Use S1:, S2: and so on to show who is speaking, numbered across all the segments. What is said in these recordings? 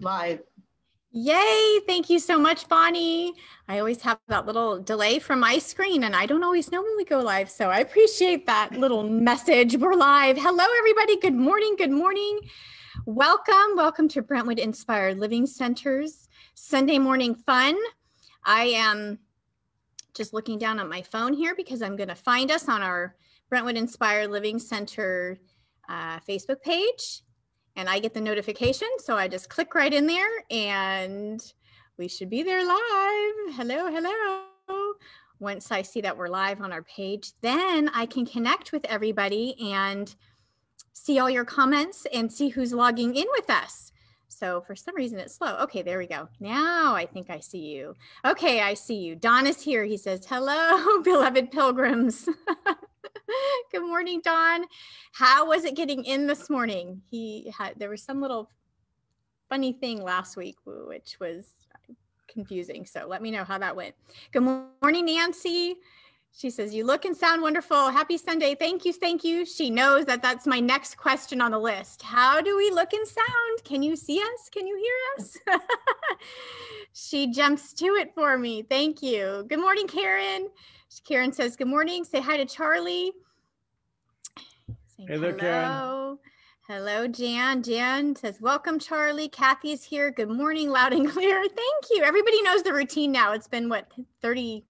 S1: live.
S2: Yay! Thank you so much, Bonnie. I always have that little delay from my screen, and I don't always know when we go live. So I appreciate that little message. We're live. Hello, everybody. Good morning. Good morning. Welcome. Welcome to Brentwood Inspired Living Center's Sunday morning fun. I am just looking down at my phone here because I'm going to find us on our Brentwood Inspired Living Center uh, Facebook page and I get the notification. So I just click right in there and we should be there live. Hello, hello. Once I see that we're live on our page, then I can connect with everybody and see all your comments and see who's logging in with us. So for some reason it's slow. Okay, there we go. Now I think I see you. Okay, I see you. Don is here. He says, hello, beloved pilgrims. Good morning, Don. How was it getting in this morning? He had there was some little funny thing last week, which was uh, confusing. So let me know how that went. Good morning, Nancy. She says, You look and sound wonderful. Happy Sunday. Thank you. Thank you. She knows that that's my next question on the list. How do we look and sound? Can you see us? Can you hear us? she jumps to it for me. Thank you. Good morning, Karen. Karen says, Good morning. Say hi to Charley.
S3: Saying, there, Hello. Karen.
S2: Hello, Jan. Jan says, Welcome, Charley. Kathy's here. Good morning, loud and clear. Thank you. Everybody knows the routine now. It's been what, 30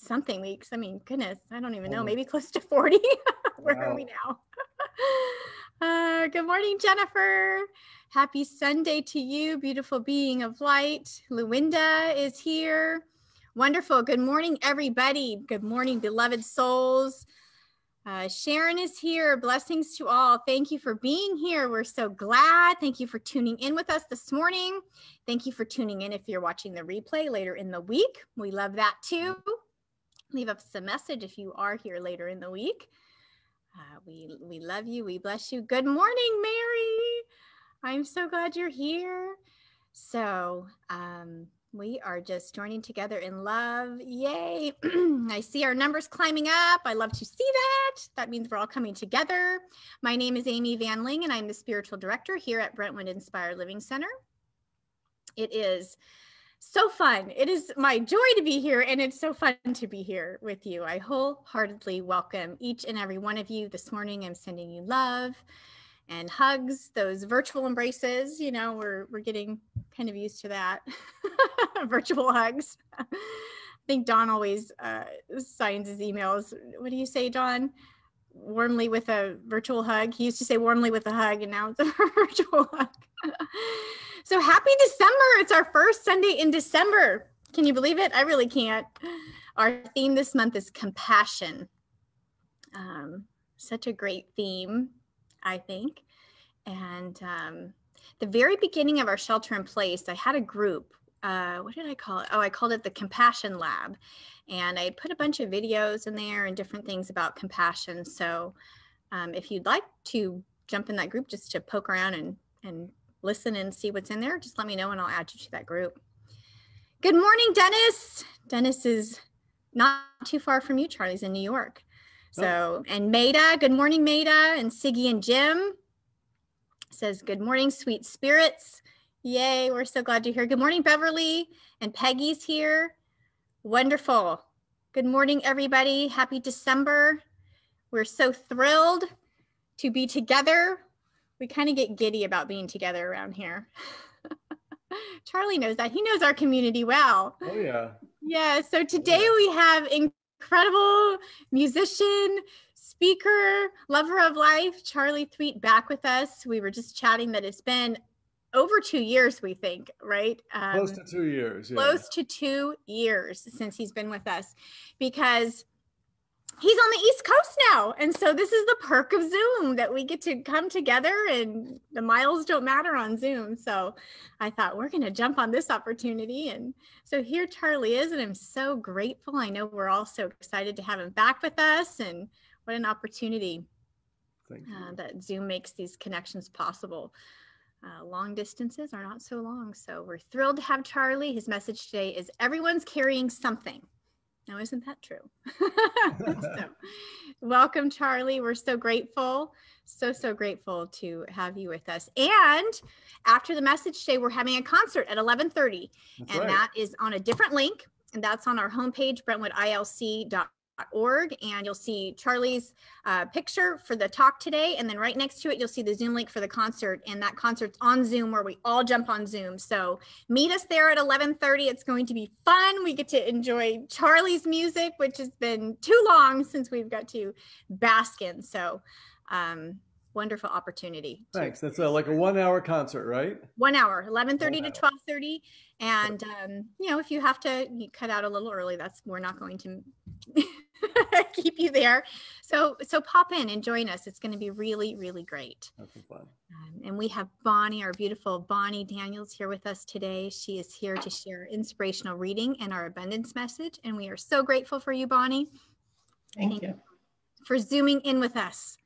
S2: something weeks? I mean, goodness, I don't even know. Maybe close to 40. Where wow. are we now? uh, good morning, Jennifer. Happy Sunday to you, beautiful being of light. Luinda is here. Wonderful. Good morning, everybody. Good morning, beloved souls. Uh, Sharon is here. Blessings to all. Thank you for being here. We're so glad. Thank you for tuning in with us this morning. Thank you for tuning in if you're watching the replay later in the week. We love that too. Leave us a message if you are here later in the week. Uh, we, we love you. We bless you. Good morning, Mary. I'm so glad you're here. So, um, we are just joining together in love. Yay. I see our numbers climbing up. I love to see that. That means we're all coming together. My name is Amy Van Ling, and I'm the spiritual director here at Brentwood Inspired Living Center. It is so fun. It is my joy to be here, and it's so fun to be here with you. I wholeheartedly welcome each and every one of you. This morning, I'm sending you love and hugs, those virtual embraces. You know, we're we're getting kind of used to that. virtual hugs. I think Don always uh, signs his emails. What do you say, Don? Warmly with a virtual hug. He used to say warmly with a hug, and now it's a virtual hug. So happy December! It's our first Sunday in December. Can you believe it? I really can't. Our theme this month is compassion. Um, such a great theme I think. And um, the very beginning of our shelter in place, I had a group. Uh, what did I call it? Oh, I called it the Compassion Lab. And I put a bunch of videos in there and different things about compassion. So um, if you'd like to jump in that group just to poke around and, and listen and see what's in there, just let me know and I'll add you to that group. Good morning, Dennis. Dennis is not too far from you. Charley's in New York. So, oh. and Maida, good morning, Maida, and Siggy and Jim says, Good morning, sweet spirits. Yay, we're so glad you're here. Good morning, Beverly, and Peggy's here. Wonderful. Good morning, everybody. Happy December. We're so thrilled to be together. We kind of get giddy about being together around here. Charley knows that. He knows our community well.
S3: Oh, yeah.
S2: Yeah. So today yeah. we have incredible musician, speaker, lover of life, Charley Thweatt back with us. We were just chatting that it's been over two years, we think, right?
S3: Um, close to two years.
S2: Yeah. Close to two years since he's been with us because he's on the East Coast now. And so this is the perk of Zoom that we get to come together and the miles don't matter on Zoom. So I thought we're going to jump on this opportunity. And so here Charley is, and I'm so grateful. I know we're all so excited to have him back with us. And what an opportunity uh, that Zoom makes these connections possible. Uh, long distances are not so long. So we're thrilled to have Charley. His message today is everyone's carrying something. Now, isn't that true? so, Welcome, Charley. We're so grateful. So, so grateful to have you with us. And after the message today, we're having a concert at 1130. That's and right. that is on a different link. And that's on our homepage, brentwoodilc.com org and you'll see Charley's uh, picture for the talk today. And then right next to it, you'll see the Zoom link for the concert. And that concert's on Zoom where we all jump on Zoom. So meet us there at 1130. It's going to be fun. We get to enjoy Charley's music, which has been too long since we've got to bask in. So um, wonderful opportunity.
S3: Thanks. That's a, like a one hour concert, right?
S2: One hour, 1130 to 1230. And, um, you know, if you have to you cut out a little early, that's, we're not going to keep you there. So so pop in and join us. It's going to be really really great.
S3: That's fun.
S2: Um, and we have Bonnie, our beautiful Bonnie Daniels, here with us today. She is here to share inspirational reading and our abundance message, and we are so grateful for you, Bonnie.
S1: Thank, Thank you. you
S2: for zooming in with us.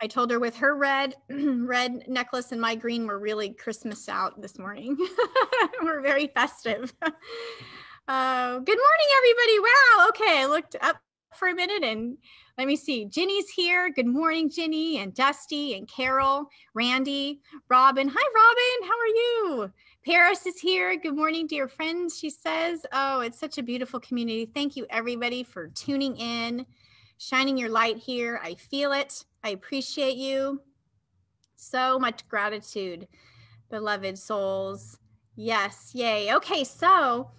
S2: I told her with her red red necklace and my green, we're really Christmas out this morning. we're very festive. Uh, good morning, everybody. Wow. Okay. I looked up for a minute and let me see. Ginny's here. Good morning, Ginny and Dusty and Carol, Randy, Robin. Hi, Robin. How are you? Paris is here. Good morning, dear friends. She says, Oh, it's such a beautiful community. Thank you, everybody, for tuning in, shining your light here. I feel it. I appreciate you. So much gratitude, beloved souls. Yes. Yay. Okay. So,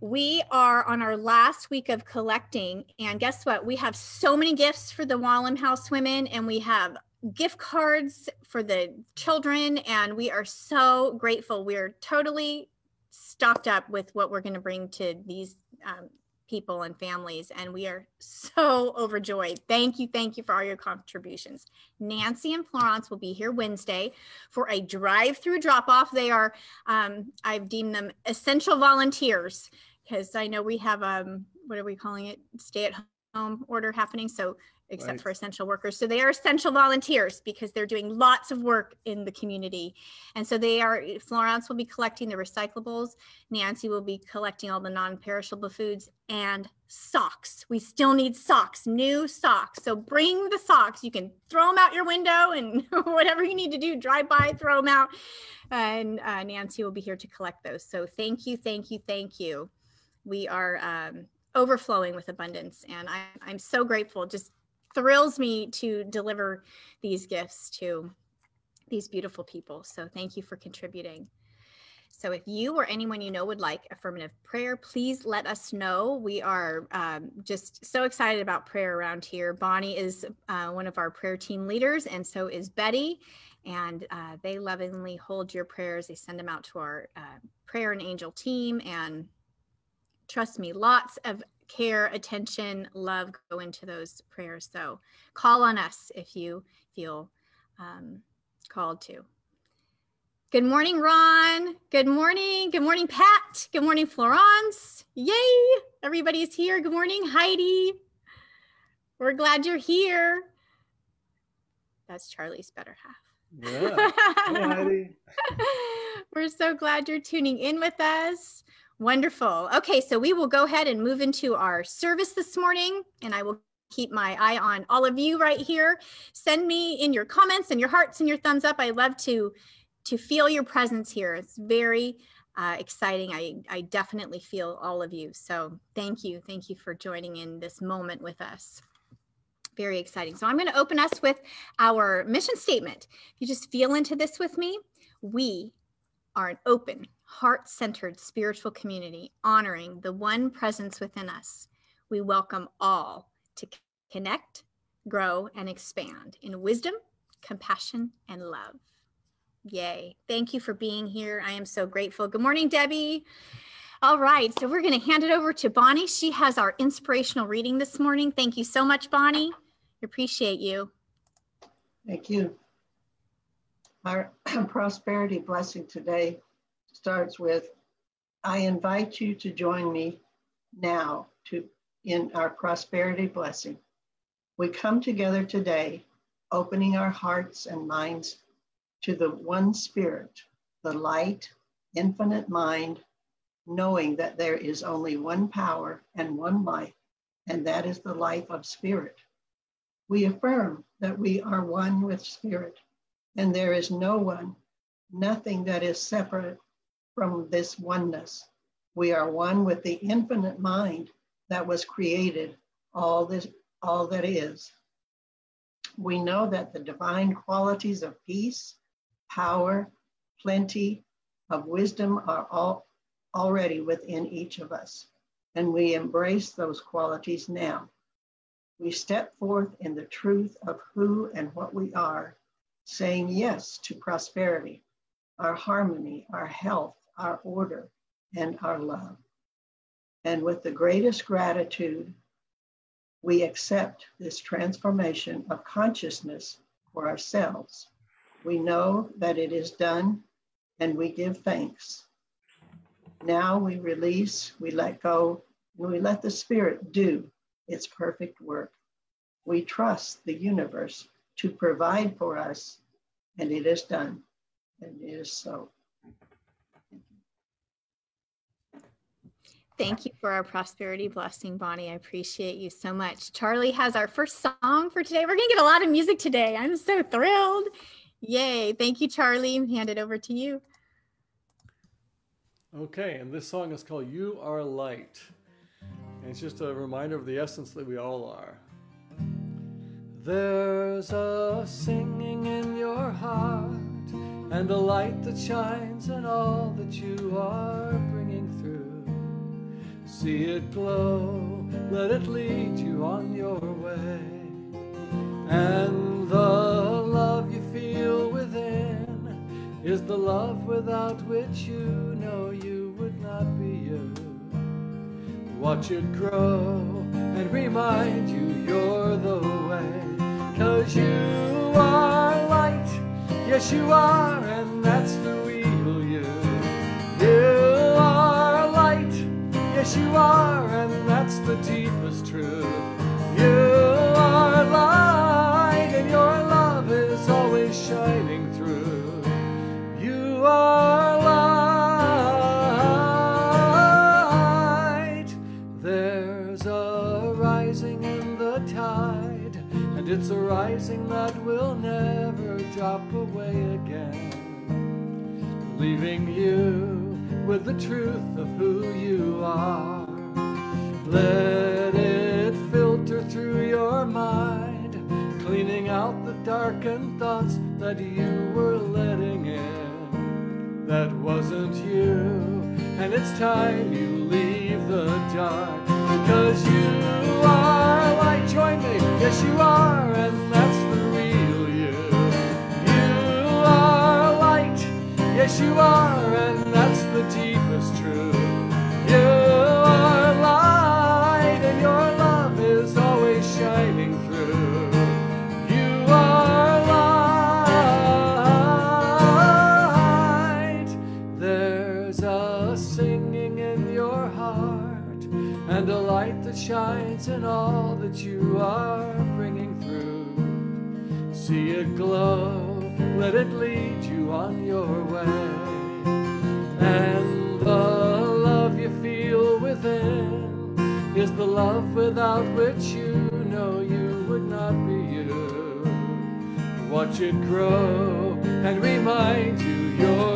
S2: we are on our last week of collecting and guess what? We have so many gifts for the Wallam House women and we have gift cards for the children and we are so grateful. We're totally stocked up with what we're going to bring to these um, people and families and we are so overjoyed. Thank you thank you for all your contributions. Nancy and florence will be here wednesday for a drive-through drop-off. They are um, i've deemed them essential volunteers because i know we have um what are we calling it stay at home order happening so except right. for essential workers. So they are essential volunteers because they're doing lots of work in the community. And so they are, Florence will be collecting the recyclables. Nancy will be collecting all the non-perishable foods and socks. We still need socks, new socks. So bring the socks. You can throw them out your window and whatever you need to do, drive by, throw them out. And uh, Nancy will be here to collect those. So thank you, thank you, thank you. We are um, overflowing with abundance and I, I'm so grateful just thrills me to deliver these gifts to these beautiful people. So thank you for contributing. So if you or anyone you know would like affirmative prayer, please let us know. We are um, just so excited about prayer around here. Bonnie is uh, one of our prayer team leaders, and so is Betty. And uh, they lovingly hold your prayers. They send them out to our uh, prayer and angel team. And trust me, lots of care, attention, love go into those prayers. So call on us if you feel um, called to. Good morning, Ron. Good morning. Good morning, Pat. Good morning, Florence. Yay. Everybody's here. Good morning, Heidi. We're glad you're here. That's Charley's better half.
S3: Yeah. Heidi.
S2: We're so glad you're tuning in with us. Wonderful. Okay, so we will go ahead and move into our service this morning, and I will keep my eye on all of you right here. Send me in your comments and your hearts and your thumbs up. I love to to feel your presence here. It's very uh, exciting. I, I definitely feel all of you. So thank you. Thank you for joining in this moment with us. Very exciting. So I'm going to open us with our mission statement. If you just feel into this with me, we are an open, heart centered spiritual community honoring the one presence within us. We welcome all to connect, grow, and expand in wisdom, compassion, and love. Yay. Thank you for being here. I am so grateful. Good morning, Debbie. All right, so we're going to hand it over to Bonnie. She has our inspirational reading this morning. Thank you so much, Bonnie. Appreciate you.
S1: Thank you. Our prosperity blessing today starts with I invite you to join me now to in our prosperity blessing. We come together today, opening our hearts and minds to the one spirit, the light, infinite mind, knowing that there is only one power and one life, and that is the life of spirit. We affirm that we are one with Spirit, and there is no one, nothing that is separate from this oneness. We are one with the infinite mind that was created, all this, all that is. We know that the divine qualities of peace, power, plenty, of wisdom are all already within each of us, and we embrace those qualities now. We step forth in the truth of who and what we are, saying yes to prosperity, our harmony, our health, our order, and our love. And with the greatest gratitude, we accept this transformation of consciousness for ourselves. We know that it is done and we give thanks. Now we release, we let go, and we let the Spirit do its perfect work. We trust the universe to provide for us, and it is done, and it is so.
S2: Thank you for our prosperity blessing, Bonnie. I appreciate you so much. Charley has our first song for today. We're going to get a lot of music today. I'm so thrilled. Yay. Thank you, Charley. Hand it over to you.
S3: Okay, and this song is called You Are Light. And it's just a reminder of the essence that we all are. There's a singing in your heart and a light that shines in all that you are bringing through. See it glow, let it lead you on your way. And the love you feel within is the love without which you know you would not be you. Watch it grow and remind you you're the way. Cause you are light, yes you are, and that's the yes you are, and that's the deepest truth. You are light, and your love is always shining through. You are light. There's a rising in the tide, and it's a rising that will never drop away again, leaving you with the truth of who you are. Let it filter through your mind, cleaning out the darkened thoughts that you were letting in. That wasn't you, and it's time you leave the dark. Because you are light, join me, yes you are, and that's the real you. You are light, yes you are, and shines in all that you are bringing through. See it glow, let it lead you on your way. And the love you feel within is the love without which you know you would not be you. Watch it grow and remind you you're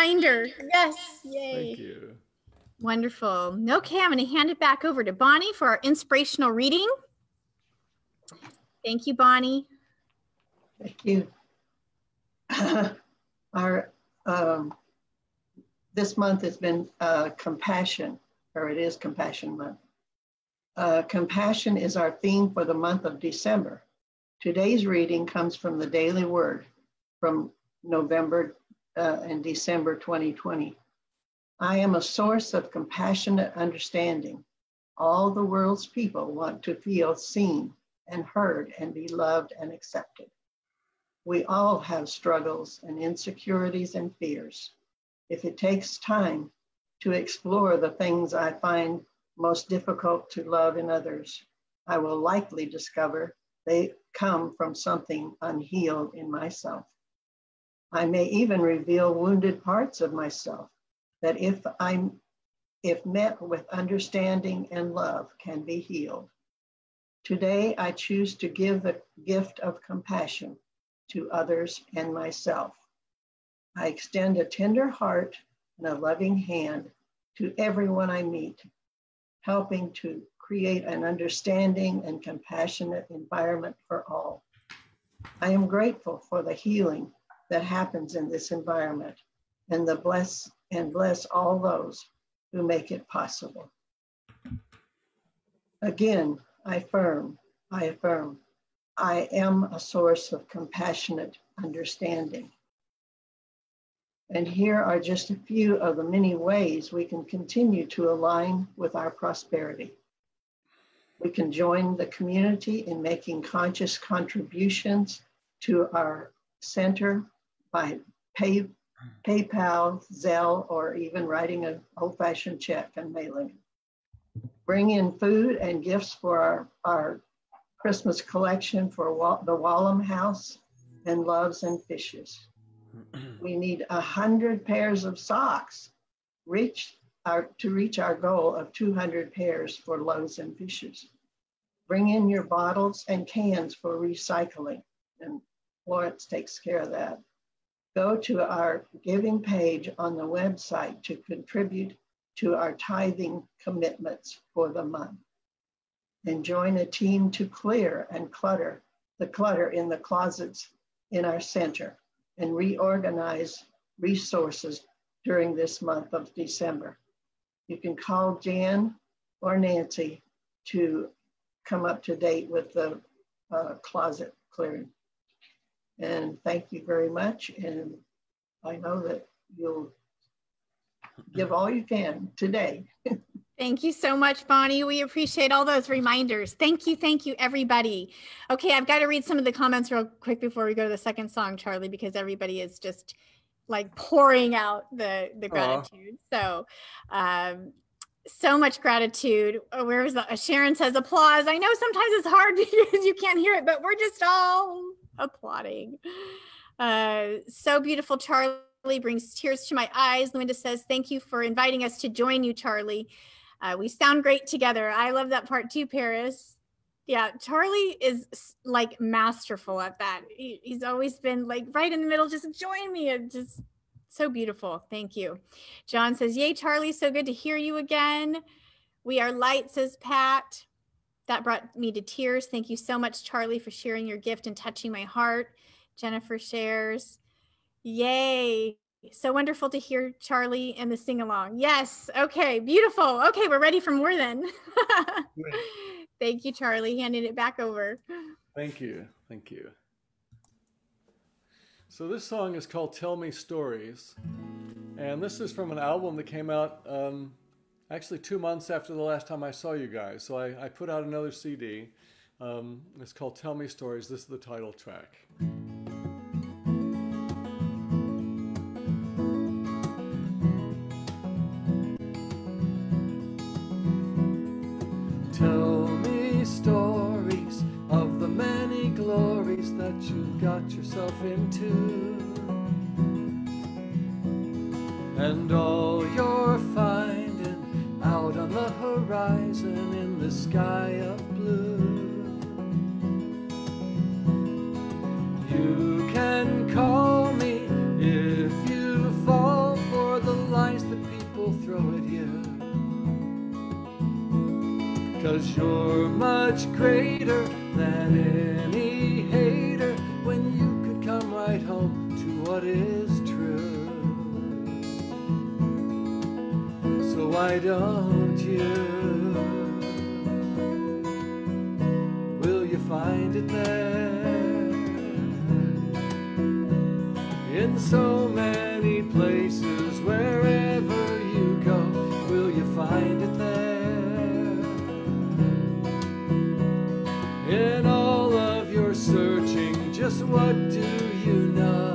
S2: reminder. Yes. Yay.
S3: Thank you.
S2: Wonderful. Okay, I'm going to hand it back over to Bonnie for our inspirational reading. Thank you, Bonnie.
S1: Thank you. our um, this month has been uh, compassion, or it is compassion month. Uh, compassion is our theme for the month of December. Today's reading comes from the Daily Word from November uh, and December 2020. I am a source of compassionate understanding. All the world's people want to feel seen and heard and be loved and accepted. We all have struggles and insecurities and fears. If it takes time to explore the things I find most difficult to love in others, I will likely discover they come from something unhealed in myself. I may even reveal wounded parts of myself that if I'm if met with understanding and love can be healed. Today I choose to give the gift of compassion to others and myself. I extend a tender heart and a loving hand to everyone I meet, helping to create an understanding and compassionate environment for all. I am grateful for the healing that happens in this environment and the bless and bless all those who make it possible. Again, I affirm, I affirm I am a source of compassionate understanding. And here are just a few of the many ways we can continue to align with our prosperity. We can join the community in making conscious contributions to our center by pay, PayPal, Zelle, or even writing an old fashioned check and mailing. Bring in food and gifts for our, our Christmas collection for the Wallum House and Loves and Fishes. We need a hundred pairs of socks reach our, to reach our goal of 200 pairs for loaves and fishes. Bring in your bottles and cans for recycling, and Florence takes care of that. Go to our giving page on the website to contribute to our tithing commitments for the month and join a team to clear and clutter the clutter in the closets in our center and reorganize resources during this month of December. You can call Jan or Nancy to come up to date with the uh, closet clearing. And thank you very much. And I know that you'll give all you can today.
S2: Thank you so much, Bonnie. We appreciate all those reminders. Thank you. Thank you, everybody. Okay, I've got to read some of the comments real quick before we go to the second song, Charley, because everybody is just like pouring out the, the gratitude. Aww. So, um, so much gratitude. Oh, where was that? Sharon says applause. I know sometimes it's hard because you can't hear it, but we're just all applauding. Uh, so beautiful, Charley brings tears to my eyes. Linda says, Thank you for inviting us to join you, Charley. Uh, we sound great together. I love that part too, Paris. Yeah, Charley is like masterful at that. He, he's always been like right in the middle, just join me. And just so beautiful. Thank you. John says, Yay, Charley, so good to hear you again. We are light, says Pat. That brought me to tears. Thank you so much, Charley, for sharing your gift and touching my heart. Jennifer shares, Yay. So wonderful to hear Charley and the sing along. Yes. Okay. Beautiful. Okay. We're ready for more then. Thank you, Charley. Handing it back over.
S3: Thank you. Thank you. So this song is called Tell Me Stories. And this is from an album that came out um, actually two months after the last time I saw you guys. So I, I put out another CD. Um, it's called Tell Me Stories. This is the title track. Tell me stories of the many glories that you've got yourself into. And all you're finding out on the horizon in the sky of blue. You can call me if you fall for the lies that people throw at you. Cause you're much greater than any why don't you? Will you find it there? In so many places, wherever you go, will you find it there? In all of your searching, just what do you know?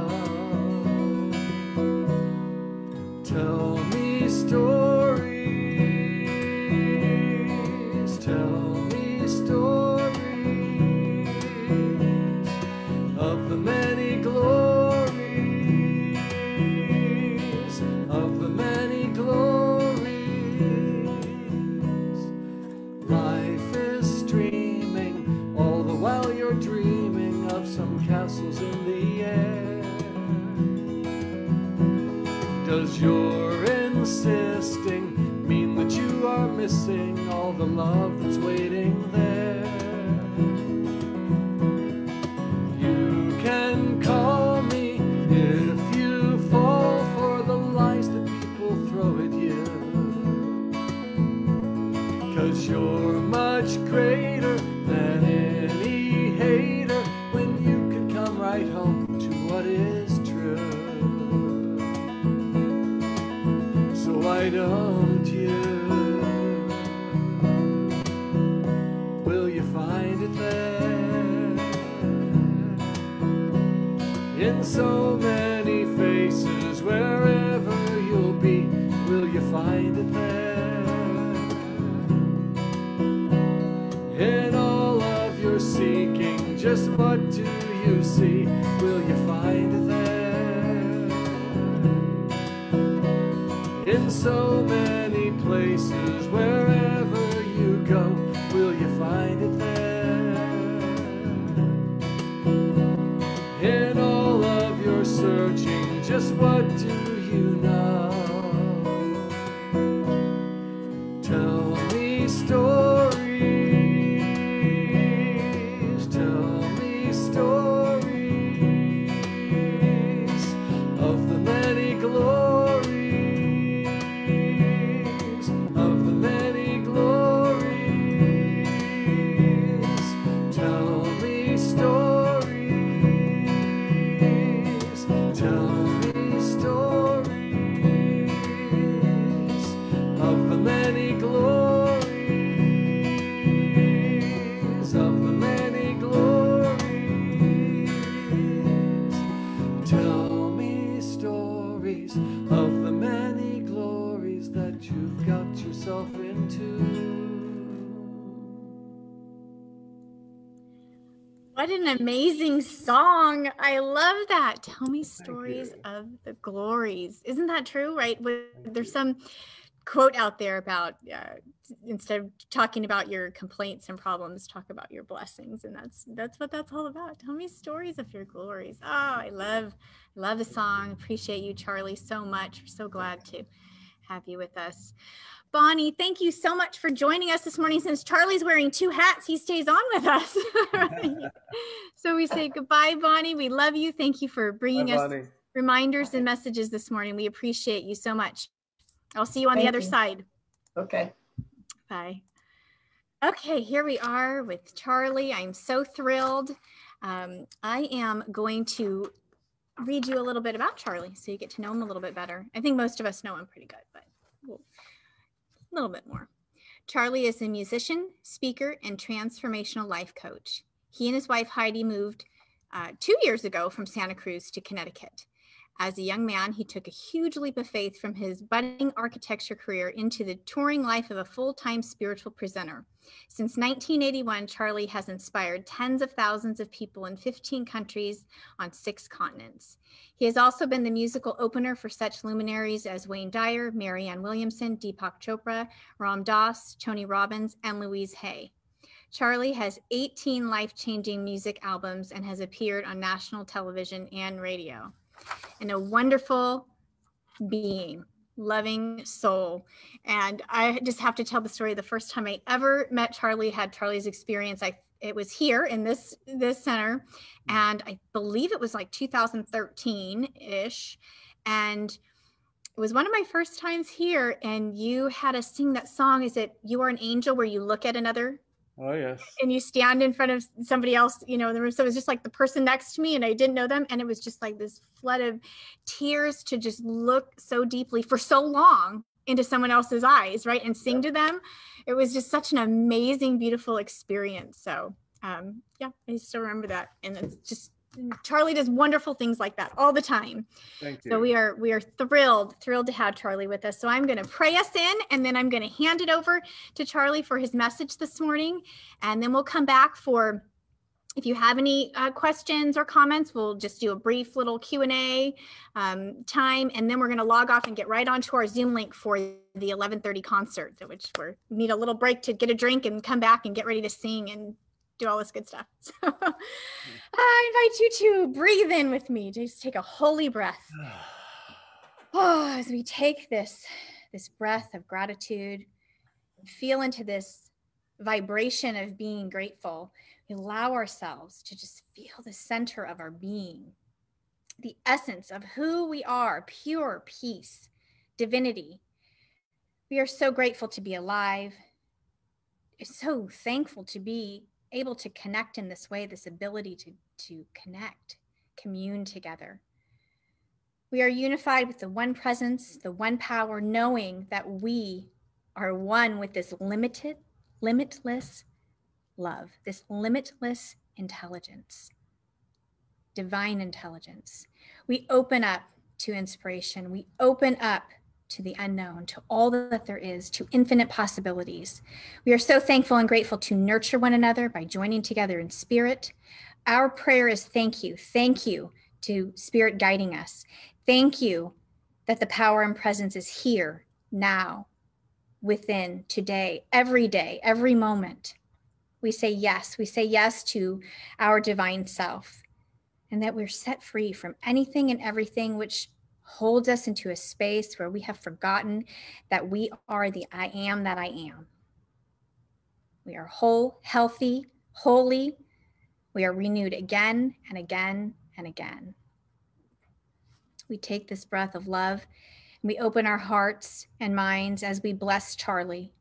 S3: Missing all the love that's waiting there? You can call me if you fall for the lies that people throw at you. Cause you're much greater than any hater when you can come right home to what is true. So why don't wherever you'll be, will you find it there?
S2: An amazing song. I love that. Tell me stories of the glories. Isn't that true? Right? There's some quote out there about uh, instead of talking about your complaints and problems, talk about your blessings. And that's that's what that's all about. Tell me stories of your glories. Oh, I love love the song. Appreciate you, Charley, so much. We're so glad to have you with us. Bonnie, thank you so much for joining us this morning. Since Charley's wearing two hats, he stays on with us. so we say goodbye, Bonnie. We love you. Thank you for bringing us
S3: Bonnie.
S2: reminders and messages this morning. We appreciate you so much. I'll see you on the other
S1: you.
S2: side.
S1: Okay.
S2: Bye. Okay, here we are with Charley. I'm so thrilled. Um, I am going to read you a little bit about Charley so you get to know him a little bit better. I think most of us know him pretty good, but we'll- a little bit more. Charley is a musician, speaker, and transformational life coach. He and his wife Heidi moved uh, two years ago from Santa Cruz to Connecticut. As a young man, he took a huge leap of faith from his budding architecture career into the touring life of a full time spiritual presenter. Since 1981, Charley has inspired tens of thousands of people in 15 countries on six continents. He has also been the musical opener for such luminaries as Wayne Dyer, Marianne Williamson, Deepak Chopra, Ram Dass, Tony Robbins, and Louise Hay. Charley has 18 life changing music albums and has appeared on national television and radio. And a wonderful being, loving soul. And I just have to tell the story. The first time I ever met Charley, had Charley's experience. I it was here in this this center, mm. and I believe it was like 2013 ish, and it was one of my first times here, and you had us sing that song. Is it "You Are an Angel," where you look at another
S3: Oh yes.
S2: and you stand in front of somebody else, you know, in the room. So it was just like the person next to me, and I didn't know them, and it was just like this flood of tears to just look so deeply for so long into someone else's eyes, right, and sing to them. It was just such an amazing, beautiful experience. So um, yeah, I still remember that, and it's just Charley does wonderful things like that all the time.
S3: Thank you.
S2: So we are we are thrilled thrilled to have Charley with us. So I'm going to pray us in and then I'm going to hand it over to Charley for his message this morning and then we'll come back for if you have any uh, questions or comments, we'll just do a brief little Q&A um, time and then we're going to log off and get right onto our Zoom link for the 11:30 concert which we need a little break to get a drink and come back and get ready to sing and do all this good stuff. So hmm. uh, I invite you to breathe in with me. Just take a holy breath. Oh, as we take this this breath of gratitude, feel into this vibration of being grateful, we allow ourselves to just feel the center of our being, the essence of who we are, pure peace, divinity. We are so grateful to be alive, so thankful to be able to connect in this way, this ability to, to connect, commune together. We are unified with the one presence, the one power, knowing that we are one with this limited, limitless love, this limitless intelligence, divine intelligence. We open up to inspiration. We open up to the unknown, to all that there is, to infinite possibilities. We are so thankful and grateful to nurture one another by joining together in spirit. Our prayer is thank you. Thank you to Spirit guiding us. Thank you that the power and presence is here, now, within, today, every day, every moment. We say yes. We say yes to our divine self, and that we're set free from anything and everything which holds us into a space where we have forgotten that we are the I am that I am. We are whole, healthy, holy. We are renewed again and again and again. We take this breath of love and we open our hearts and minds as we bless Charley.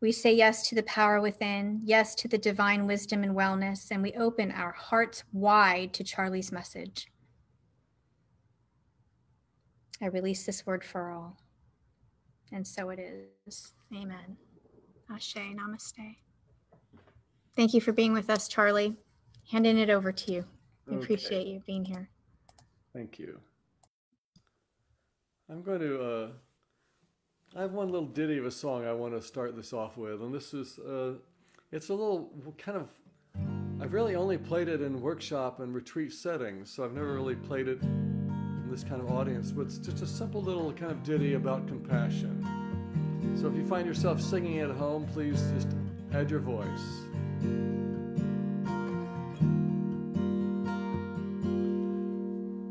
S2: We say yes to the power within, yes to the divine wisdom and wellness, and we open our hearts wide to Charley's message. I release this word for all. And so it is. Amen. Ashe, namaste. Thank you for being with us, Charley. Handing it over to you. We
S3: Okay.
S2: appreciate you being here.
S3: Thank you. I'm going to. Uh, I have one little ditty of a song I want to start this off with, and this is. Uh, it's a little kind of. I've really only played it in workshop and retreat settings, so I've never really played it this kind of audience. It's just a simple little kind of ditty about compassion. So if you find yourself singing at home, please just add your voice.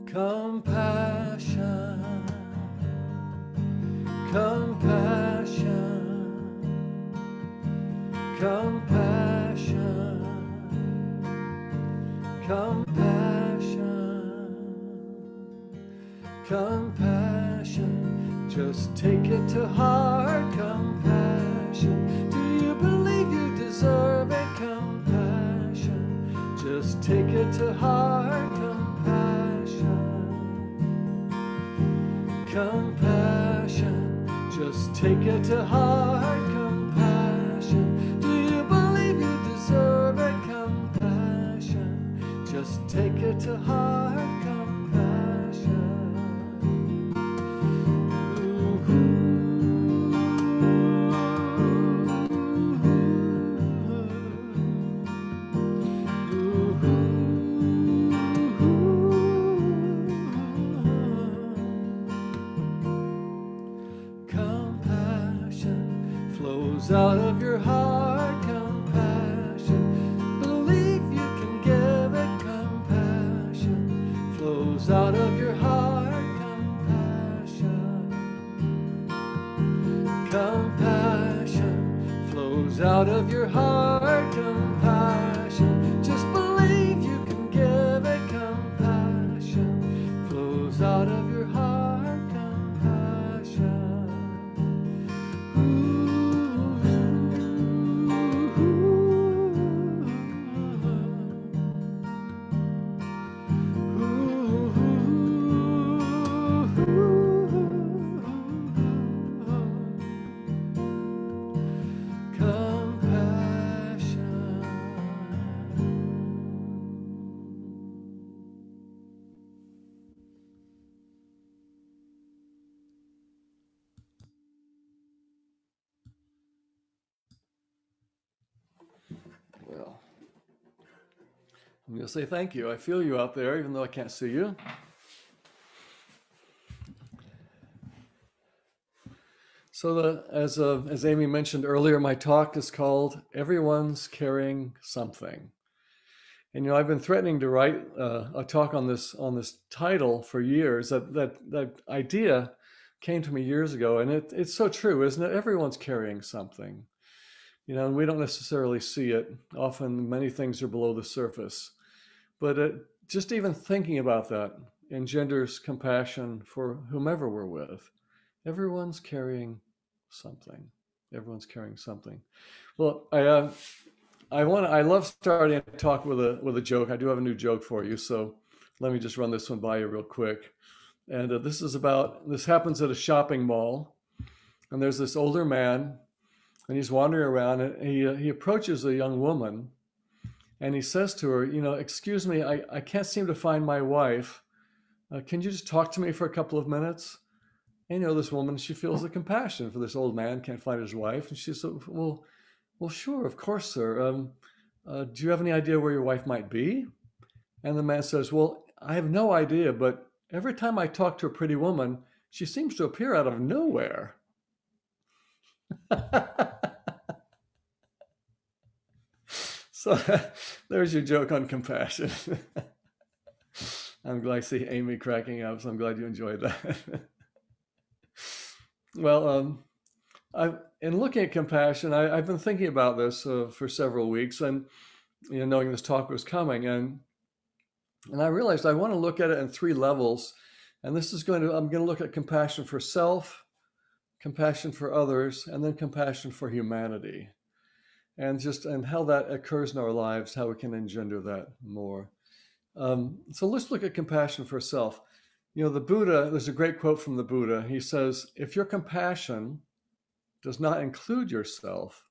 S3: Compassion, compassion, compassion, compassion, compassion. Just take it to heart, compassion. Do you believe you deserve it? Compassion. Just take it to heart, compassion. Compassion. Just take it to heart, compassion. Do you believe you deserve it? Compassion. Just take it to heart, I'm going to say thank you. I feel you out there, even though I can't see you. So, the, as uh, as Amy mentioned earlier, my talk is called "Everyone's Carrying Something," and you know I've been threatening to write uh, a talk on this on this title for years. That that that idea came to me years ago, and it, it's so true, isn't it? Everyone's carrying something, you know, and we don't necessarily see it. Often, many things are below the surface, but it, just even thinking about that engenders compassion for whomever we're with. Everyone's carrying something. Everyone's carrying something. Well, I uh, I want I love starting a talk with a with a joke. I do have a new joke for you, so let me just run this one by you real quick. And uh, this is about this happens at a shopping mall, and there's this older man, and he's wandering around, and he uh, he approaches a young woman, and he says to her, you know, excuse me, I I can't seem to find my wife. Uh, can you just talk to me for a couple of minutes? And, you know, this woman, she feels the compassion for this old man, can't find his wife. And she said, well, well, sure, of course, sir. Um, uh, do you have any idea where your wife might be? And the man says, well, I have no idea, but every time I talk to a pretty woman, she seems to appear out of nowhere. so there's your joke on compassion. I'm glad I see Amy cracking up, so I'm glad you enjoyed that. Well, um, I, in looking at compassion, I, have been thinking about this uh, for several weeks, and you know, knowing this talk was coming, and and I realized I want to look at it in three levels, and this is going to I'm going to look at compassion for self, compassion for others, and then compassion for humanity, and just and how that occurs in our lives, how we can engender that more. Um, so let's look at compassion for self. You know, the Buddha, there's a great quote from the Buddha. He says, If your compassion does not include yourself,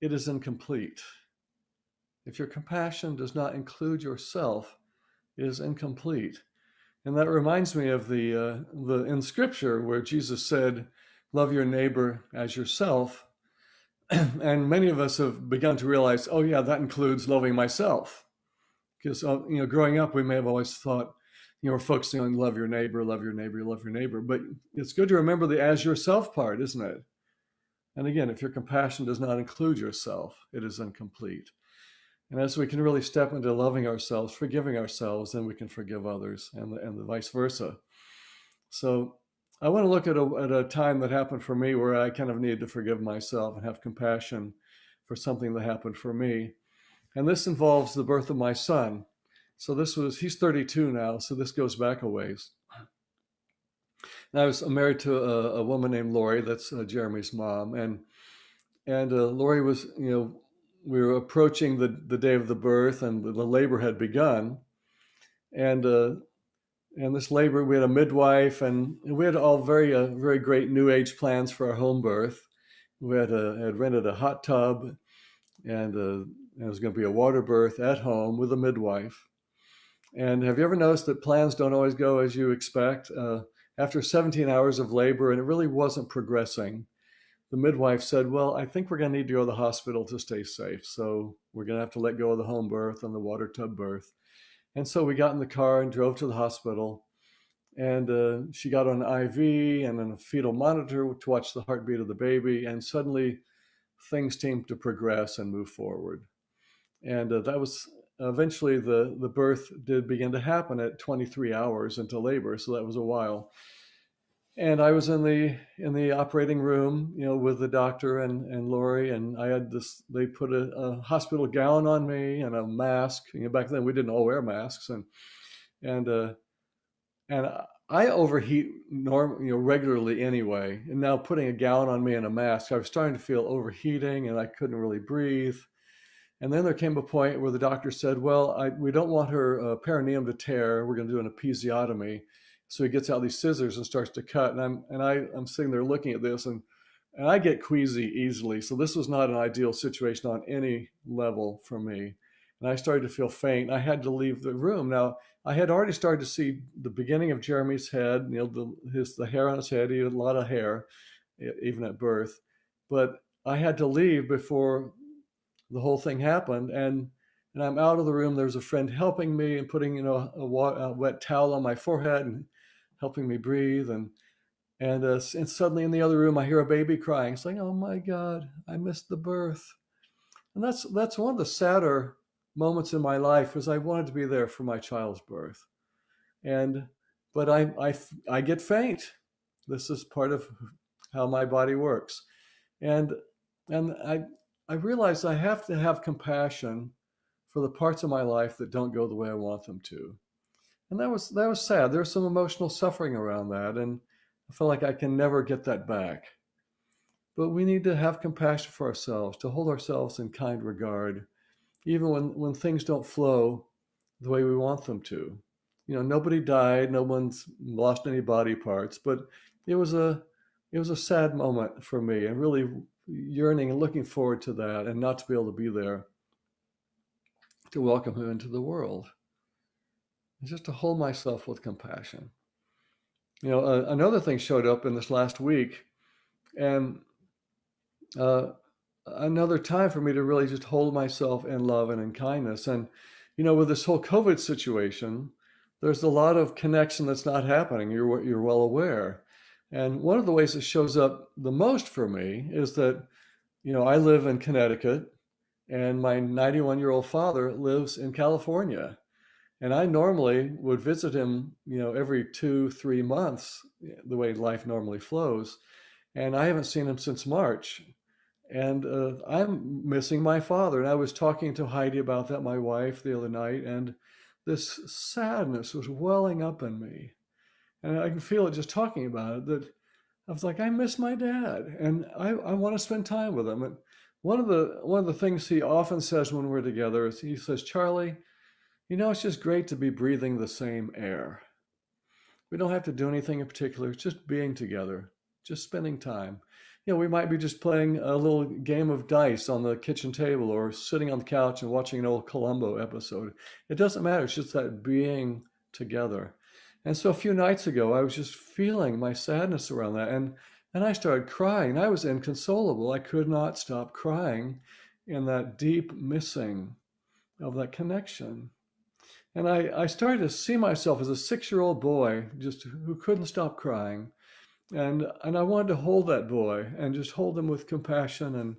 S3: it is incomplete. If your compassion does not include yourself, it is incomplete. And that reminds me of the, uh, the in scripture where Jesus said, Love your neighbor as yourself. and many of us have begun to realize, oh, yeah, that includes loving myself. Because, uh, you know, growing up, we may have always thought, you know, we're focusing on love your neighbor, love your neighbor, love your neighbor. But it's good to remember the as yourself part, isn't it? And again, if your compassion does not include yourself, it is incomplete. And as we can really step into loving ourselves, forgiving ourselves, then we can forgive others and and the vice versa. So I want to look at a, at a time that happened for me where I kind of needed to forgive myself and have compassion for something that happened for me. And this involves the birth of my son. So this was, he's 32 now, so this goes back a ways. And I was married to a, a woman named Lori, that's uh, Jeremy's mom. And, and uh, Lori was, you know, we were approaching the, the day of the birth and the, labor had begun. And, uh, and this labor, we had a midwife and we had all very, uh, very great new age plans for our home birth. We had, a, had rented a hot tub and, uh, and it was going to be a water birth at home with a midwife. And have you ever noticed that plans don't always go as you expect? Uh, after 17 hours of labor, and it really wasn't progressing, the midwife said, Well, I think we're going to need to go to the hospital to stay safe. So we're going to have to let go of the home birth and the water tub birth. And so we got in the car and drove to the hospital. And uh, she got on an IV and a fetal monitor to watch the heartbeat of the baby. And suddenly things seemed to progress and move forward. And uh, that was eventually the, the birth did begin to happen at 23 hours into labor, so that was a while. And I was in the in the operating room, you know, with the doctor and, and Lori, and I had this. They put a, a hospital gown on me and a mask. You know, back then we didn't all wear masks, and and uh, and I overheat norm, you know, regularly anyway. And now putting a gown on me and a mask, I was starting to feel overheating, and I couldn't really breathe. And then there came a point where the doctor said, Well, I, we don't want her uh, perineum to tear. We're going to do an episiotomy. So he gets out these scissors and starts to cut. And I'm, and I, I'm sitting there looking at this and, and I get queasy easily. So this was not an ideal situation on any level for me. And I started to feel faint. I had to leave the room. Now, I had already started to see the beginning of Jeremy's head, you know, the, his, the hair on his head. He had a lot of hair, even at birth. But I had to leave before the whole thing happened. And and I'm out of the room. There's a friend helping me and putting, you know, a, a wet towel on my forehead and helping me breathe. And and uh, and suddenly in the other room, I hear a baby crying. Like, oh my God, I missed the birth. And that's that's one of the sadder moments in my life was I wanted to be there for my child's birth. And but I I I get faint. This is part of how my body works. And and I I realized I have to have compassion for the parts of my life that don't go the way I want them to. And that was that was sad. There was some emotional suffering around that and I feel like I can never get that back. But we need to have compassion for ourselves, to hold ourselves in kind regard, even when, when things don't flow the way we want them to. You know, nobody died, no one's lost any body parts, but it was a it was a sad moment for me and really yearning and looking forward to that and not to be able to be there to welcome him into the world. Just to hold myself with compassion. You know, uh, another thing showed up in this last week, and uh, another time for me to really just hold myself in love and in kindness. And, you know, with this whole COVID situation, there's a lot of connection that's not happening. You're, you're well aware. And one of the ways it shows up the most for me is that, you know, I live in Connecticut and my 91 year old father lives in California. And I normally would visit him, you know, every two, three months, the way life normally flows. And I haven't seen him since March. And uh, I'm missing my father. And I was talking to Heidi about that, my wife, the other night. And this sadness was welling up in me and I can feel it just talking about it that I was like, I miss my dad, and I, I want to spend time with him. And one of the one of the things he often says when we're together is he says, Charley, you know, it's just great to be breathing the same air. We don't have to do anything in particular. It's just being together, just spending time. You know, we might be just playing a little game of dice on the kitchen table or sitting on the couch and watching an old Columbo episode. It doesn't matter. It's just that being together. And so a few nights ago, I was just feeling my sadness around that. And, and I started crying. I was inconsolable. I could not stop crying in that deep missing of that connection. And I, I started to see myself as a six year old boy just who couldn't stop crying. And, and I wanted to hold that boy and just hold him with compassion and,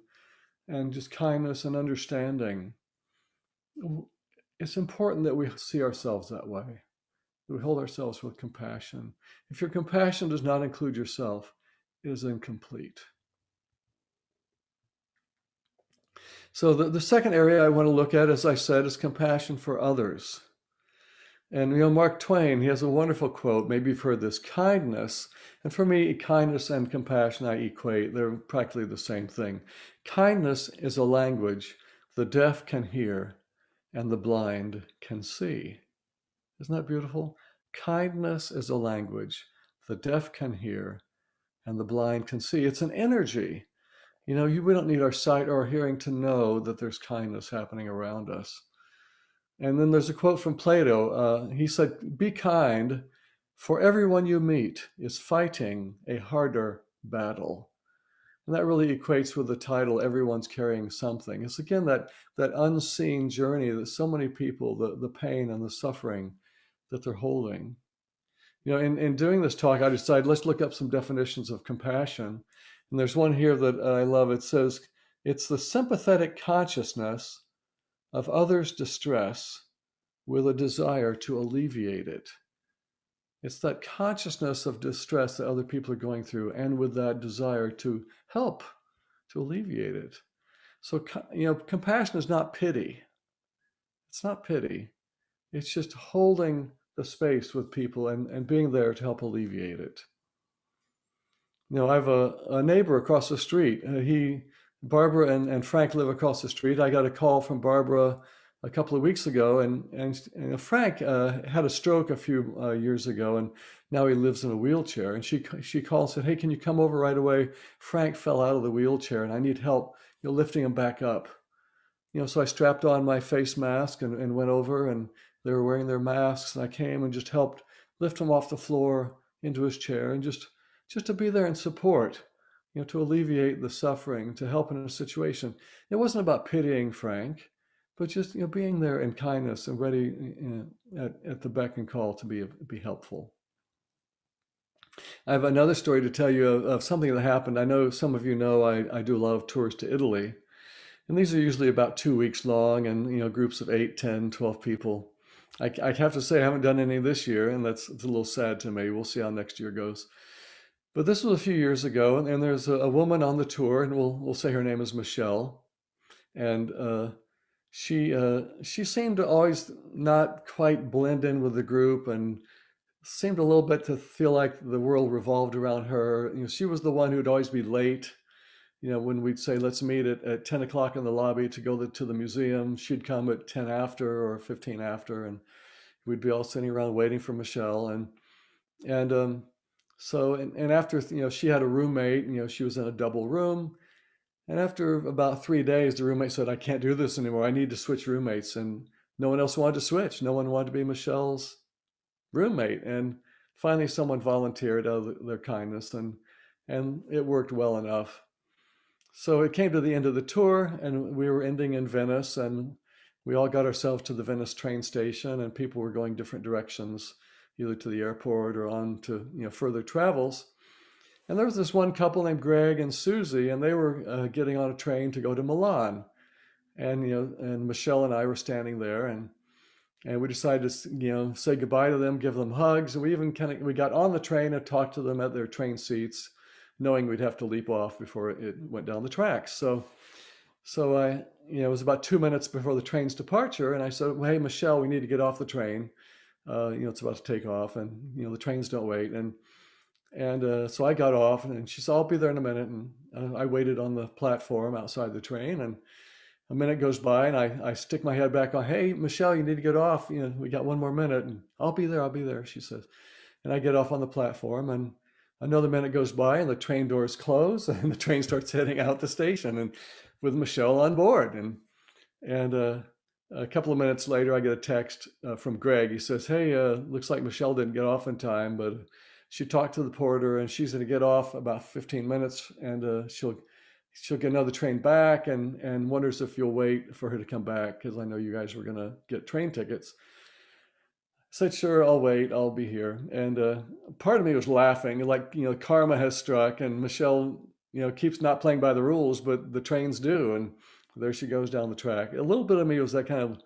S3: and just kindness and understanding. It's important that we see ourselves that way that we hold ourselves with compassion. If your compassion does not include yourself, it is incomplete. So, the, the second area I want to look at, as I said, is compassion for others. And you know, Mark Twain, he has a wonderful quote. Maybe you've heard this kindness. And for me, kindness and compassion I equate. They're practically the same thing. Kindness is a language the deaf can hear and the blind can see. Isn't that beautiful? Kindness is a language the deaf can hear and the blind can see. It's an energy. You know, you, we don't need our sight or our hearing to know that there's kindness happening around us. And then there's a quote from Plato. Uh, he said, Be kind, for everyone you meet is fighting a harder battle. And that really equates with the title, Everyone's Carrying Something. It's again that, that unseen journey that so many people, the, the pain and the suffering, that they're holding. You know, in, in doing this talk, I decided let's look up some definitions of compassion. And there's one here that I love. It says, it's the sympathetic consciousness of others' distress with a desire to alleviate it. It's that consciousness of distress that other people are going through, and with that desire to help, to alleviate it. So, you know, compassion is not pity. It's not pity. It's just holding the space with people and, and being there to help alleviate it. You know, I have a, a neighbor across the street. Uh, he, Barbara and, and Frank live across the street. I got a call from Barbara a couple of weeks ago, and and, and Frank uh, had a stroke a few uh, years ago, and now he lives in a wheelchair. And she she called and said, "Hey, can you come over right away? Frank fell out of the wheelchair, and I need help, you know, lifting him back up." You know, so I strapped on my face mask and, and went over, and they were wearing their masks, and I came and just helped lift him off the floor into his chair, and just just to be there and support, you know, to alleviate the suffering, to help in a situation. It wasn't about pitying Frank. but just you know being there in kindness and ready you know, at, at the beck and call to be be helpful. I have another story to tell you of, of, something that happened. I know some of you know I, I do a lot of tours to Italy, and these are usually about two weeks long and you know groups of 8 10 12 people I, I have to say I haven't done any this year, and that's a little sad to me. We'll see how next year goes. But this was a few years ago, and, and there's a, a, woman on the tour, and we'll we'll say her name is Michelle, and uh, she uh, she seemed to always not quite blend in with the group, and seemed a little bit to feel like the world revolved around her. You know, she was the one who'd always be late. You know, when we'd say let's meet at, at 10 o'clock in the lobby to go to, to the museum, she'd come at 10 after or 15 after, and we'd be all sitting around waiting for Michelle. And and um, so and, and after you know she had a roommate, you know she was in a double room, and after about three days, the roommate said, "I can't do this anymore. I need to switch roommates." And no one else wanted to switch. No one wanted to be Michelle's roommate. And finally, someone volunteered out of their kindness, and and it worked well enough. So it came to the end of the tour, and we were ending in Venice, and we all got ourselves to the Venice train station, and people were going different directions, either to the airport or on to you know further travels. And there was this one couple named Greg and Susie, and they were uh, getting on a train to go to Milan. And you know, and Michelle and I were standing there, and and we decided to you know say goodbye to them, give them hugs, and we even kind of we got on the train and talked to them at their train seats, knowing we'd have to leap off before it went down the tracks. So, so I you know it was about two minutes before the train's departure, and I said, well, "Hey, Michelle, we need to get off the train. Uh, you know, it's about to take off, and you know the trains don't wait." And and uh, so I got off, and she said, "I'll be there in a minute." And uh, I waited on the platform outside the train, and a minute goes by, and I, I stick my head back on. Hey, Michelle, you need to get off. You know, we got one more minute, and I'll be there. I'll be there. She says, and I get off on the platform, and another minute goes by, and the train doors close, and the train starts heading out the station, and with Michelle on board, and and uh, a couple of minutes later, I get a text uh, from Greg. He says, "Hey, uh, looks like Michelle didn't get off in time, but." she talked to the porter and she's going to get off about 15 minutes and uh, she'll she'll get another train back and and wonders if you'll wait for her to come back because I know you guys were going to get train tickets. I said sure, I'll wait. I'll be here. And uh, part of me was laughing, like you know, karma has struck, and Michelle, you know, keeps not playing by the rules, but the trains do, and there she goes down the track. A little bit of me was that kind of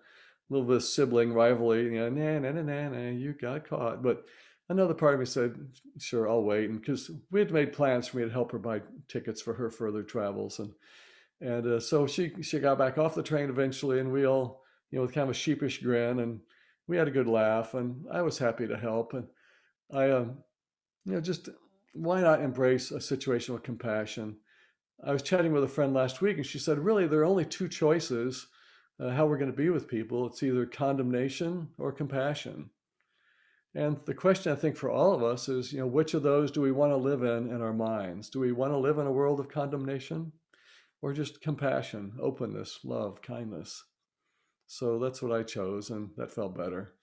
S3: little bit of sibling rivalry, you know, na na na na na, you got caught, but another part of me said, sure, I'll wait. And because we had made plans for me to help her buy tickets for her further travels. And, and uh, so she, she got back off the train eventually and we all, you know, with kind of a sheepish grin and we had a good laugh and I was happy to help. And I, um, you know, just why not embrace a situation with compassion? I was chatting with a friend last week and she said, really, there are only two choices uh, how we're going to be with people. It's either condemnation or compassion. And the question I think for all of us is, you know, which of those do we want to live in in our minds? Do we want to live in a world of condemnation or just compassion, openness, love, kindness? So that's what I chose, and that felt better.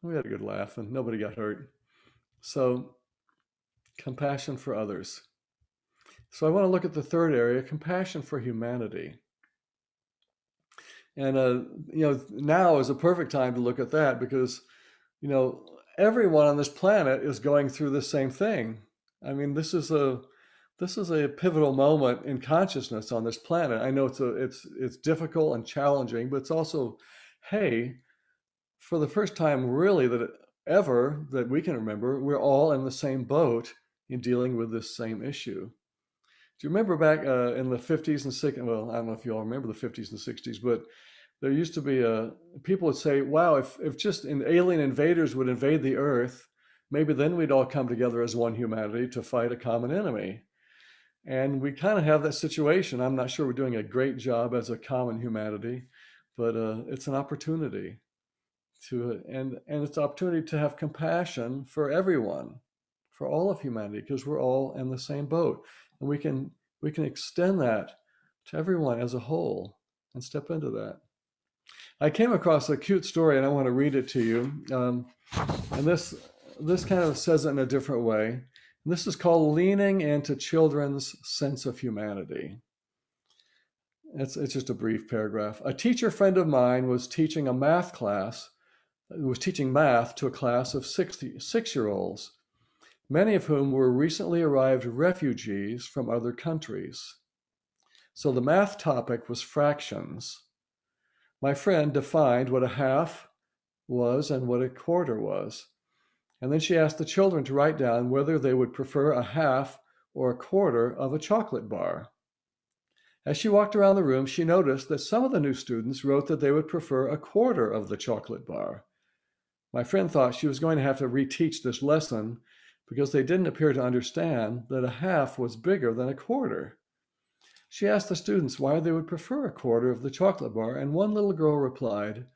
S3: We had a good laugh, and nobody got hurt. So, compassion for others. So, I want to look at the third area compassion for humanity. And, uh, you know, now is a perfect time to look at that because, you know, everyone on this planet is going through the same thing. I mean, this is a this is a pivotal moment in consciousness on this planet. I know it's a it's it's difficult and challenging, but it's also, hey, for the first time really that ever that we can remember, we're all in the same boat in dealing with this same issue. Do you remember back uh, in the 50s and 60s? Well, I don't know if you all remember the 50s and 60s, but there used to be a people would say, "Wow, if if just an alien invaders would invade the Earth, maybe then we'd all come together as one humanity to fight a common enemy." And we kind of have that situation. I'm not sure we're doing a great job as a common humanity, but uh, it's an opportunity to and and it's an opportunity to have compassion for everyone, for all of humanity, because we're all in the same boat, and we can we can extend that to everyone as a whole and step into that. I came across a cute story and I want to read it to you. Um, and this this kind of says it in a different way. And this is called leaning into children's sense of humanity. it's, it's just a brief paragraph. A teacher friend of mine was teaching a math class, was teaching math to a class of 66 year olds, many of whom were recently arrived refugees from other countries. So the math topic was fractions. My friend defined what a half was and what a quarter was. And then she asked the children to write down whether they would prefer a half or a quarter of a chocolate bar. As she walked around the room, she noticed that some of the new students wrote that they would prefer a quarter of the chocolate bar. My friend thought she was going to have to reteach this lesson because they didn't appear to understand that a half was bigger than a quarter. She asked the students why they would prefer a quarter of the chocolate bar, and one little girl replied,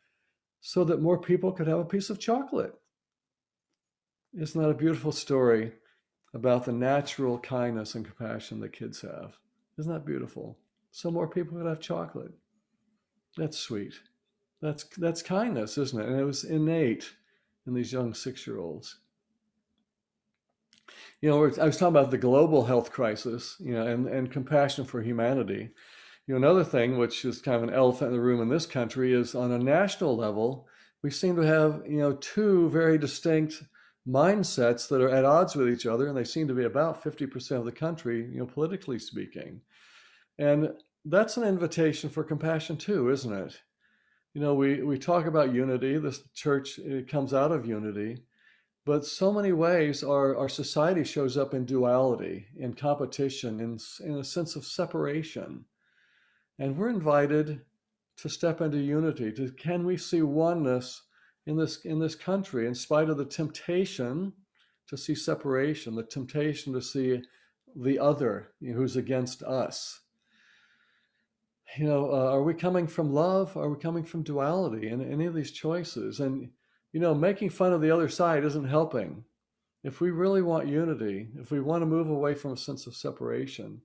S3: so that more people could have a piece of chocolate. Isn't that a beautiful story about the natural kindness and compassion that kids have? Isn't that beautiful? So more people could have chocolate. That's sweet. That's that's kindness, isn't it? And it was innate in these young six-year-olds. You know, I was talking about the global health crisis, you know, and, and compassion for humanity. You know, another thing, which is kind of an elephant in the room in this country, is on a national level, we seem to have, you know, two very distinct mindsets that are at odds with each other, and they seem to be about 50% of the country, you know, politically speaking. And that's an invitation for compassion too, isn't it? You know, we, we talk about unity, this church it comes out of unity, but so many ways our, our society shows up in duality, in competition, in, in a sense of separation. And we're invited to step into unity. To, can we see oneness in this in this country, in spite of the temptation to see separation, the temptation to see the other you know, who's against us? You know, uh, are we coming from love? Are we coming from duality in any of these choices? And you know, making fun of the other side isn't helping. If we really want unity, if we want to move away from a sense of separation,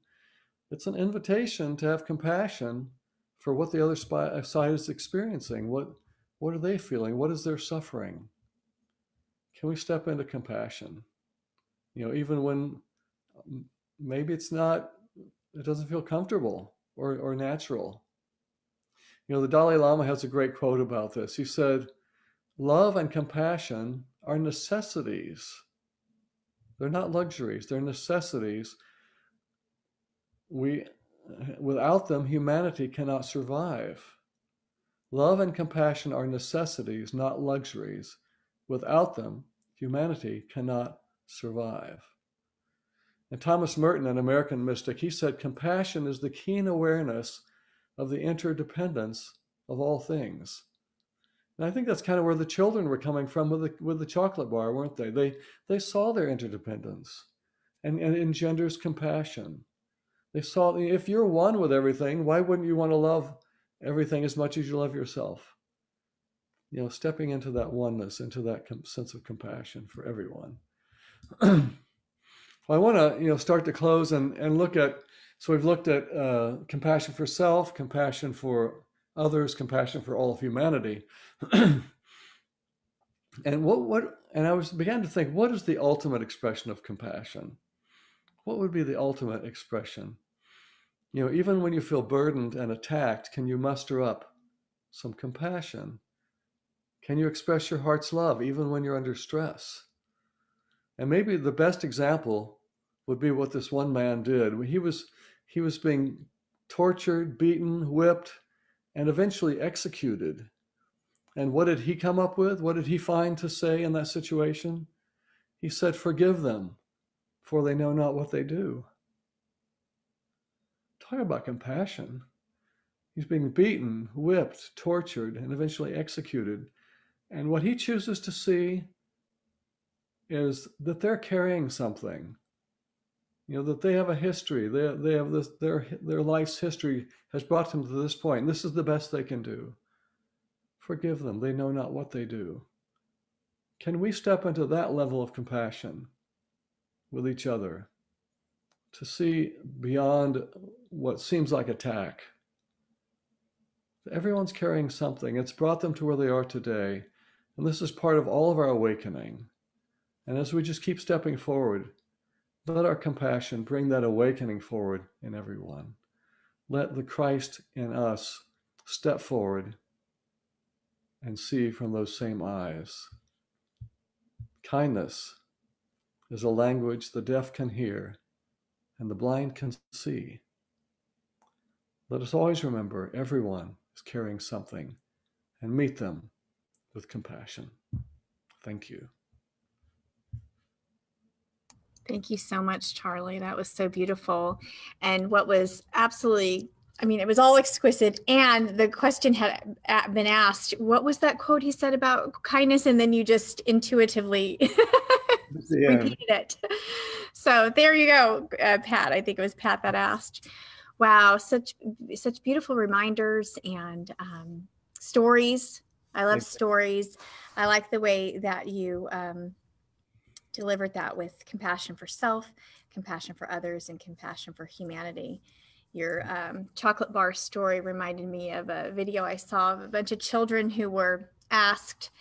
S3: it's an invitation to have compassion for what the other uh, side is experiencing. What, what are they feeling? What is their suffering? Can we step into compassion? You know, even when maybe it's not, it doesn't feel comfortable or, or natural. You know, the Dalai Lama has a great quote about this. He said, Love and compassion are necessities. They're not luxuries, they're necessities. We without them humanity cannot survive. Love and compassion are necessities not luxuries. Without them humanity cannot survive. And thomas merton an american mystic he said compassion is the keen awareness of the interdependence of all things and i think that's kind of where the children were coming from with the with the chocolate bar weren't they they they saw their interdependence and, and engenders compassion they saw if you're one with everything, why wouldn't you want to love everything as much as you love yourself? You know, stepping into that oneness, into that com- sense of compassion for everyone. well, I want to, you know, start to close and, and look at. So we've looked at uh, compassion for self, compassion for others, compassion for all of humanity. and what what and I was began to think, what is the ultimate expression of compassion? what would be the ultimate expression? You know, even when you feel burdened and attacked, can you muster up some compassion? Can you express your heart's love even when you're under stress? And maybe the best example would be what this one man did. He was he was being tortured, beaten, whipped, and eventually executed. And what did he come up with? What did he find to say in that situation? He said, Forgive them, for they know not what they do. Talk about compassion. He's being beaten, whipped, tortured, and eventually executed. And what he chooses to see is that they're carrying something. You know, that they have a history. They, they have this, their, their life's history has brought them to this point. This is the best they can do. Forgive them. They know not what they do. Can we step into that level of compassion? with each other, to see beyond what seems like attack. Everyone's carrying something. It's brought them to where they are today. And this is part of all of our awakening. And as we just keep stepping forward, let our compassion bring that awakening forward in everyone. let the Christ in us step forward and see from those same eyes. Kindness is a language the deaf can hear and the blind can see. Let us always remember everyone is carrying something and meet them with compassion. Thank you.
S2: Thank you so much, Charley. That was so beautiful. And what was absolutely, I mean, it was all exquisite. And the question had been asked, what was that quote he said about kindness? And then you just intuitively repeated it. So there you go, uh, Pat. I think it was Pat that asked. Wow, such such beautiful reminders and um, stories. I love stories. I like the way that you um, delivered that with compassion for self, compassion for others, and compassion for humanity. Your um, chocolate bar story reminded me of a video I saw of a bunch of children who were asked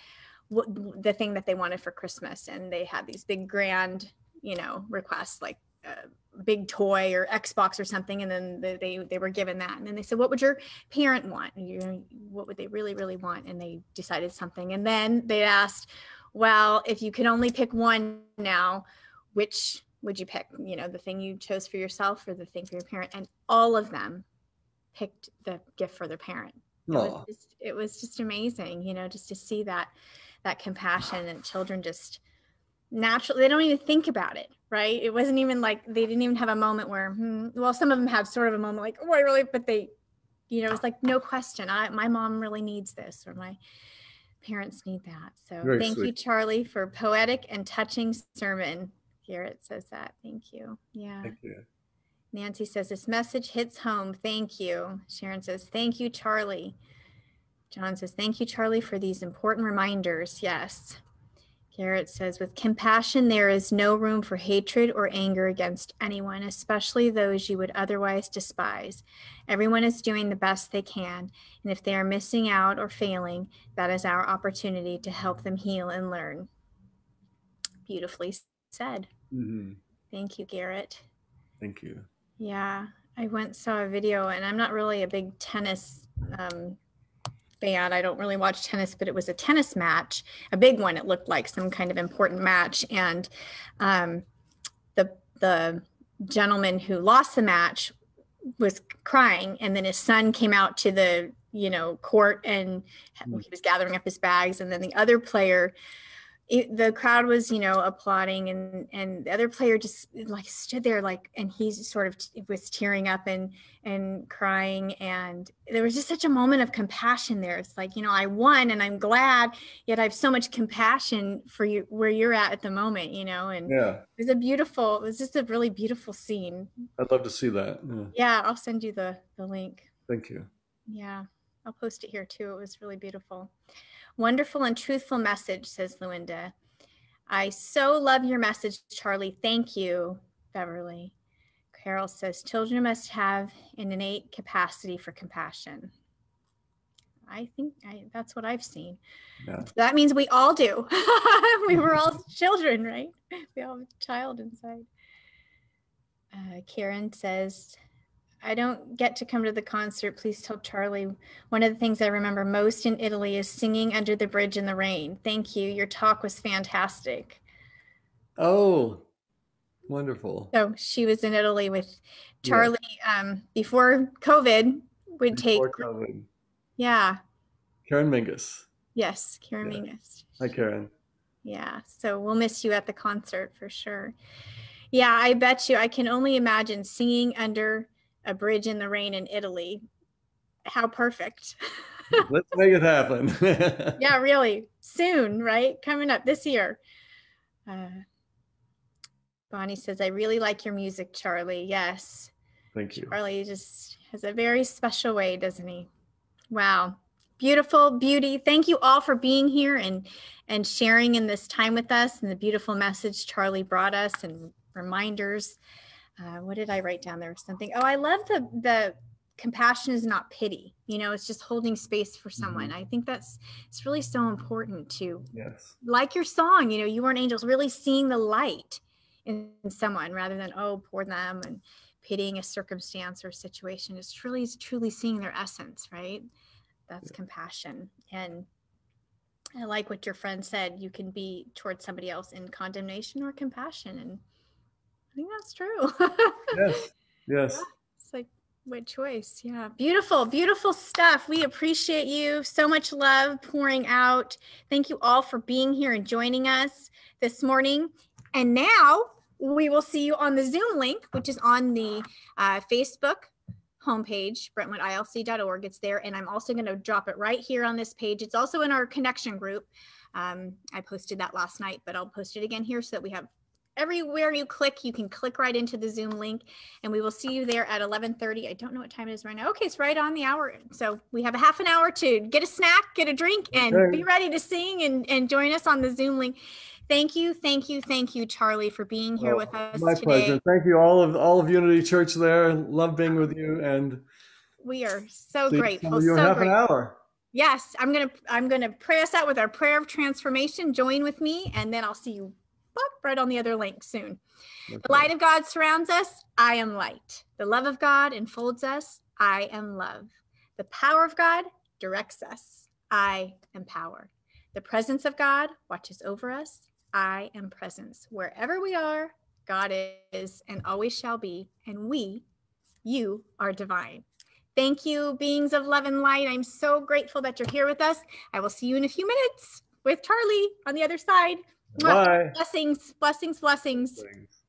S2: what, the thing that they wanted for Christmas, and they had these big grand, you know, requests like a big toy or Xbox or something, and then they, they they were given that, and then they said, "What would your parent want? You, what would they really really want?" And they decided something, and then they asked, well, if you could only pick one now, which would you pick? You know, the thing you chose for yourself or the thing for your parent? And all of them picked the gift for their parent. It was, just, it was just amazing, you know, just to see that that compassion and children just naturally they don't even think about it right it wasn't even like they didn't even have a moment where hmm, well some of them have sort of a moment like oh i really but they you know it's like no question i my mom really needs this or my parents need that. So Very thank sweet. you, Charley, for poetic and touching sermon. Garrett says that. Thank you. Yeah. Thank you. Nancy says this message hits home. Thank you. Sharon says, thank you, Charley. John says, thank you, Charley, for these important reminders. Yes. Garrett says, with compassion, there is no room for hatred or anger against anyone, especially those you would otherwise despise. Everyone is doing the best they can, and if they are missing out or failing, that is our opportunity to help them heal and learn. Beautifully said. Mm-hmm. Thank you, Garrett.
S3: Thank you.
S2: Yeah, I went saw a video, and I'm not really a big tennis um, fan. I don't really watch tennis, but it was a tennis match, a big one. It looked like some kind of important match, and um, the the gentleman who lost the match was crying, and then his son came out to the you know court and hmm. he was gathering up his bags, and then the other player it, the crowd was, you know, applauding, and and the other player just like stood there, like, and he sort of t- was tearing up and and crying, and there was just such a moment of compassion there. It's like, you know, I won, and I'm glad, yet I have so much compassion for you where you're at at the moment, you know, and
S3: yeah, it
S2: was a beautiful, it was just a really beautiful scene.
S3: I'd love to see that.
S2: Yeah, yeah I'll send you the the link.
S3: Thank you.
S2: Yeah, I'll post it here too. It was really beautiful. Wonderful and truthful message, says Luinda. I so love your message, Charley. Thank you, Beverly. Carol says children must have an innate capacity for compassion. I think I, that's what I've seen. Yeah. that means we all do. we were all children, right? We all have a child inside. Uh, Karen says, I don't get to come to the concert. Please tell Charley. One of the things I remember most in Italy is singing under the bridge in the rain. Thank you. Your talk was fantastic.
S3: Oh, wonderful.
S2: So she was in Italy with Charley yeah. um, before COVID would before take. COVID. Yeah.
S3: Karen Mingus.
S2: Yes, Karen yeah. Mingus.
S3: Hi, Karen.
S2: Yeah. So we'll miss you at the concert for sure. Yeah, I bet you. I can only imagine singing under a bridge in the rain in Italy. How perfect.
S3: Let's make it happen.
S2: yeah, really. Soon, right? Coming up this year. Uh, Bonnie says, I really like your music, Charley. Yes.
S3: Thank you.
S2: Charley just has a very special way, doesn't he? Wow. Beautiful beauty. Thank you all for being here and and sharing in this time with us and the beautiful message Charley brought us and reminders uh, what did I write down there? Something. Oh, I love the the compassion is not pity. You know, it's just holding space for someone. Mm-hmm. I think that's it's really so important to
S3: yes,
S2: like your song. You know, you weren't angels. Really seeing the light in someone rather than oh poor them and pitying a circumstance or situation. It's truly, truly seeing their essence, right? That's compassion. And I like what your friend said. You can be towards somebody else in condemnation or compassion. And I think that's true.
S3: yes. Yes. Yeah,
S2: it's like what choice? Yeah. Beautiful, beautiful stuff. We appreciate you. So much love pouring out. Thank you all for being here and joining us this morning. And now we will see you on the Zoom link, which is on the uh, Facebook homepage, brentwoodilc.org. It's there. And I'm also going to drop it right here on this page. It's also in our connection group. Um, I posted that last night, but I'll post it again here so that we have everywhere you click, you can click right into the Zoom link and we will see you there at 1130. I don't know what time it is right now. Okay, it's right on the hour. So we have a half an hour to get a snack, get a drink and okay. be ready to sing and, and join us on the Zoom link. Thank you, thank you, thank you, Charley, for being here well, with us.
S3: My today. pleasure. Thank you, all of all of Unity Church there. Love being with you, and
S2: we are so grateful.
S3: You
S2: so
S3: half grateful. an hour.
S2: Yes, I'm gonna I'm gonna pray us out with our prayer of transformation. Join with me, and then I'll see you right on the other link soon. Okay. The light of God surrounds us. I am light. The love of God enfolds us. I am love. The power of God directs us. I am power. The presence of God watches over us. I am presence. Wherever we are, God is and always shall be. And we, you, are divine. Thank you, beings of love and light. I'm so grateful that you're here with us. I will see you in a few minutes with Charley on the other side.
S3: Bye.
S2: Blessings, blessings, blessings. blessings.